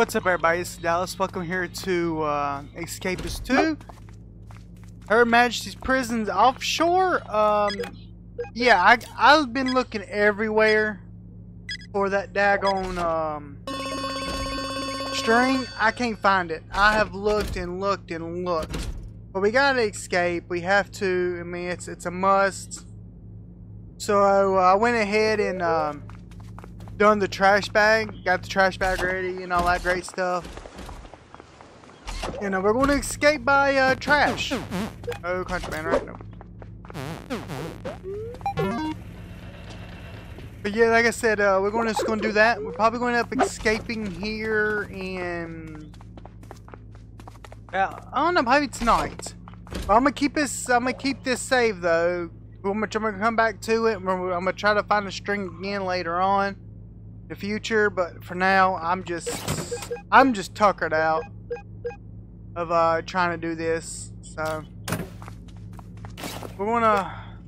What's up everybody, it's Dallas. Welcome here to uh, Escapist 2. Her Majesty's Prisons Offshore. Um, yeah, I, I've been looking everywhere for that daggone um, string. I can't find it. I have looked and looked and looked. But we gotta escape. We have to. I mean, it's, it's a must. So uh, I went ahead and... Um, done the trash bag, got the trash bag ready and all that great stuff. And know, we're going to escape by uh, trash. Oh, contraband, right? No. But yeah, like I said, uh, we're going to just going to do that. We're probably going to end up escaping here and Uh, I don't know, maybe tonight. But I'm gonna keep this. I'm gonna keep this save though. I'm gonna, I'm gonna come back to it. I'm gonna try to find a string again later on the future, but for now, I'm just, I'm just tuckered out of uh, trying to do this. So we're gonna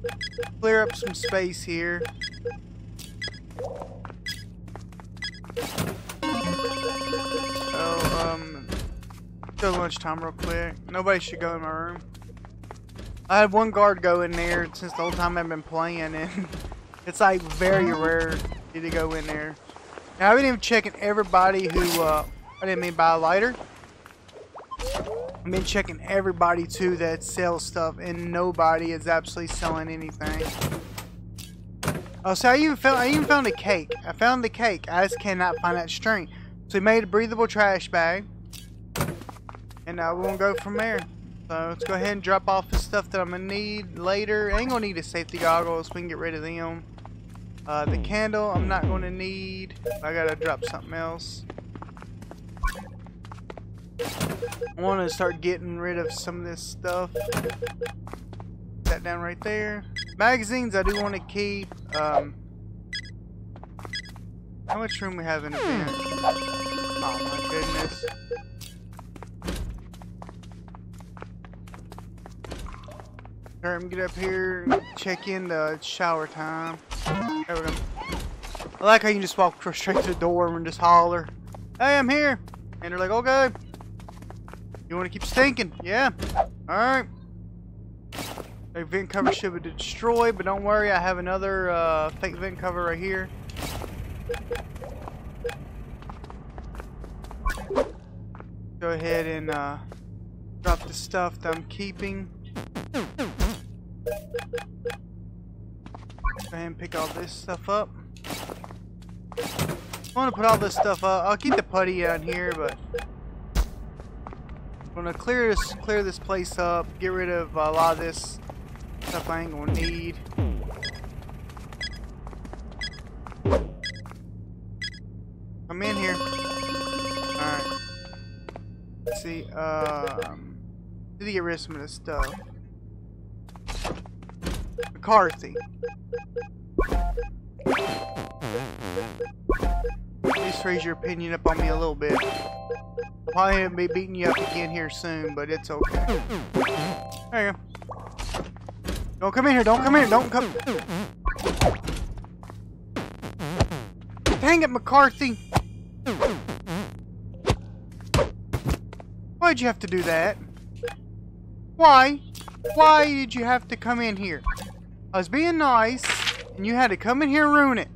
clear up some space here. So um, still lunchtime real quick. Nobody should go in my room. I had one guard go in there since the whole time I've been playing, and it's like very rare to go in there. Now, I've been even checking everybody who, uh, I didn't mean buy a lighter. I've been checking everybody too that sells stuff and nobody is absolutely selling anything. Oh, so I even found, I even found a cake. I found the cake. I just cannot find that string. So we made a breathable trash bag. And uh, we're going to go from there. So let's go ahead and drop off the stuff that I'm going to need later. I ain't going to need the safety goggles. We can get rid of them. Uh, the candle I'm not going to need. I gotta drop something else. I want to start getting rid of some of this stuff. That down right there. Magazines I do want to keep. Um, how much room we have in the bin? Oh my goodness. Alright, get up here, check in the shower time. There we go. I like how you can just walk straight to the door and just holler, Hey, I'm here! And they're like, okay. You want to keep stinking? Yeah. Alright. The vent cover should be destroyed, but don't worry, I have another uh, fake vent cover right here. Go ahead and uh, drop the stuff that I'm keeping. Go ahead and pick all this stuff up. I want to put all this stuff up. I'll keep the putty on here, but I'm gonna clear this clear this place up. Get rid of a lot of this stuff I ain't gonna need. I'm in here. Alright. Let's see. Um, did he get rid of some of this stuff? McCarthy. Please raise your opinion up on me a little bit. Probably be beating you up again here soon, but it's okay. There you go. Don't come in here, don't come in here, don't come. Dang it, McCarthy! Why'd you have to do that? Why? Why did you have to come in here? I was being nice, and you had to come in here and ruin it.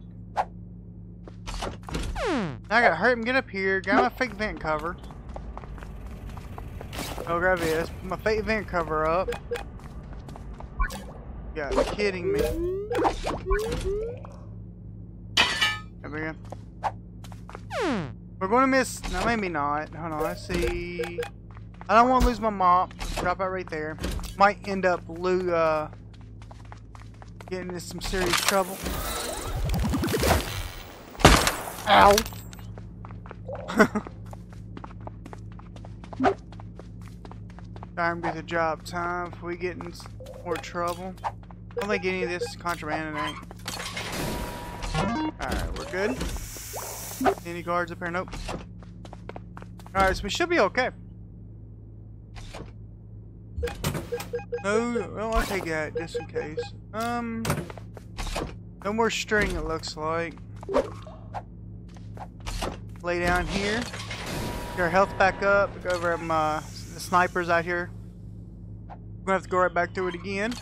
Now I gotta hurry and get up here, grab my fake vent cover. I'll grab this, put my fake vent cover up. You be kidding me. We go. We're gonna miss, no maybe not. Hold on, let's see. I don't want to lose my mop. Drop it right there. Might end up lo uh, getting into some serious trouble. Ow! Time to get the job time before we get in more trouble. I don't think any of this is contraband tonight. Alright, we're good. Any guards up here? Nope. Alright, so we should be okay. No, well, I'll take that just in case. Um, no more string, it looks like. Lay down here. Get our health back up. Go over at my the snipers out here. We're gonna have to go right back through it again.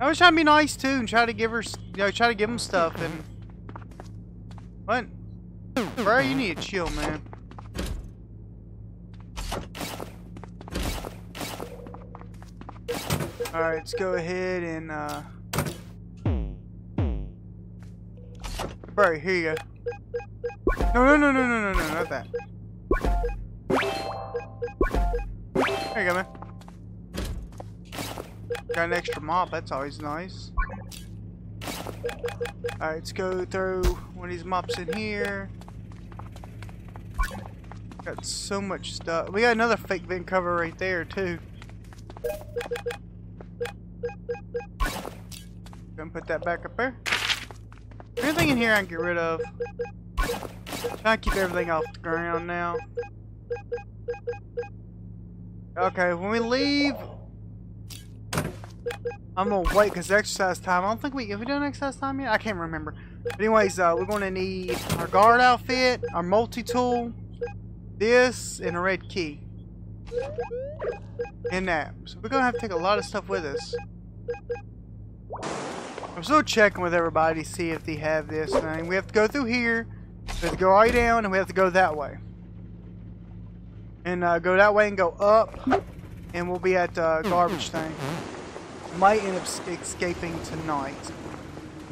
I was trying to be nice too and try to give her, you know, try to give them stuff and what? Bro, you need to chill, man. Alright, let's go ahead and, uh... Bro, here you go. No, no, no, no, no, no, no, not that. There you go, man. Got an extra mop, that's always nice. Alright, let's go throw one of these mops in here. Got so much stuff. We got another fake vent cover right there, too. Gonna put that back up there. Anything in here I can get rid of. To keep everything off the ground now. Okay, when we leave, I'm gonna wait because exercise time. I don't think we have we done exercise time yet. I can't remember. But anyways, uh, we're gonna need our guard outfit, our multi-tool, this, and a red key. And that. So we're gonna have to take a lot of stuff with us. I'm still checking with everybody to see if they have this thing. We have to go through here. We have to go right down, and we have to go that way. And uh, go that way and go up, and we'll be at uh, garbage thing. Might end up escaping tonight.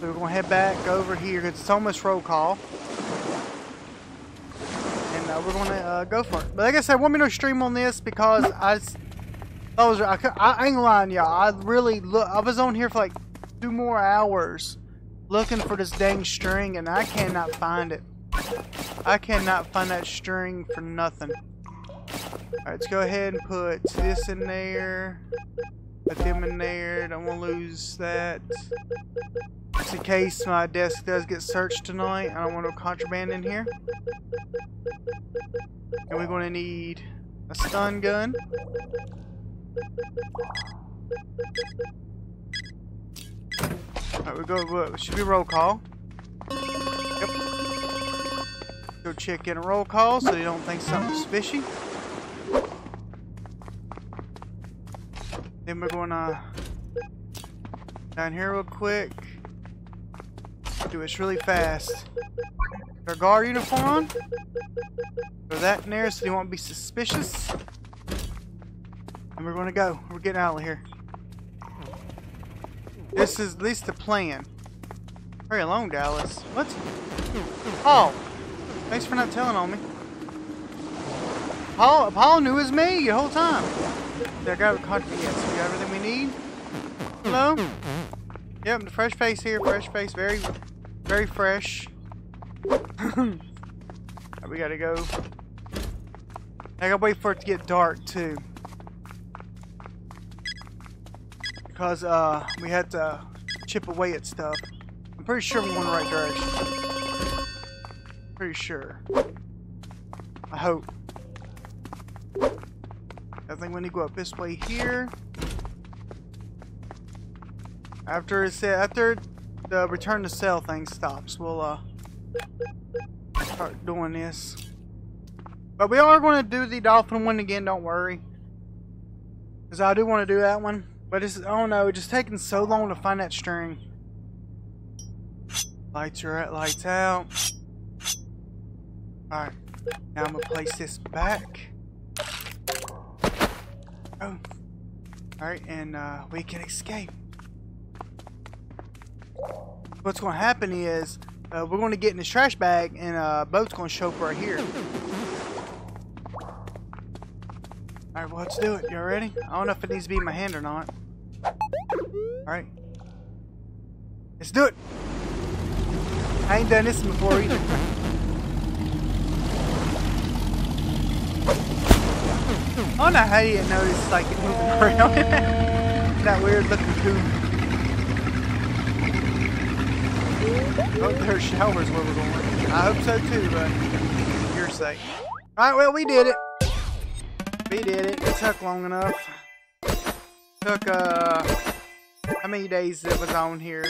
So we're gonna head back over here it's almost roll call. We're gonna uh, go for it. But like I said, I want me to stream on this because I, I was I, I ain't lying, y'all. I really look. I was on here for like two more hours looking for this dang string, and I cannot find it. I cannot find that string for nothing. Alright, let's go ahead and put this in there. Put them in there. Don't want to lose that. Just in case my desk does get searched tonight. I don't want no contraband in here. And we're going to need a stun gun. Alright, we go. What, should be roll call. Yep. Go check in a roll call so you don't think something's fishy. Then we're gonna down here real quick. Do this really fast. Our guard uniform on. That in there so you won't be suspicious. And we're gonna go. We're getting out of here. This is at least the plan. Hurry along, Dallas. What? Oh, thanks for not telling on me. Paul, Paul knew it was me the whole time. There go, yes, we got everything we need. Hello? Yep, the fresh face here, fresh face, very, very fresh. we gotta go. I gotta wait for it to get dark too. Because uh, we had to chip away at stuff. I'm pretty sure we're going the right direction. Pretty sure. I hope. I think we need to go up this way here. After it's after the return to cell thing stops, we'll uh start doing this. But we are going to do the dolphin one again. Don't worry, because I do want to do that one. But it's oh no, it's just taking so long to find that string. Lights are at lights out. Alright. Now I'm gonna place this back. Oh. Alright, and uh, we can escape. What's gonna happen is uh, we're gonna get in this trash bag and a uh, boat's gonna show up right here. Alright, well, let's do it. You all ready? I don't know if it needs to be in my hand or not. Alright. Let's do it! I ain't done this before either. I don't know how you notice like it moving around. that weird looking tube. Oh, there's showers where we're going. I hope so too, but for your sake. Alright, well, we did it. We did it. It took long enough. Took, uh, how many days it was on here?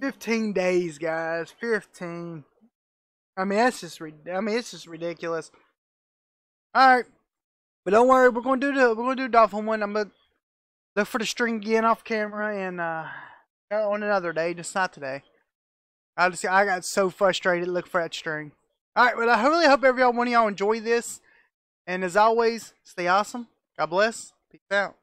15 days, guys. 15. I mean, that's just, I mean, it's just ridiculous. All right, but don't worry, we're gonna do the, we're gonna do Dolphin one. I'm gonna look for the string again off camera and uh, on another day, just not today. I just, I got so frustrated looking for that string. All right, well, I really hope every one of y'all enjoy this. And as always, stay awesome. God bless. Peace out.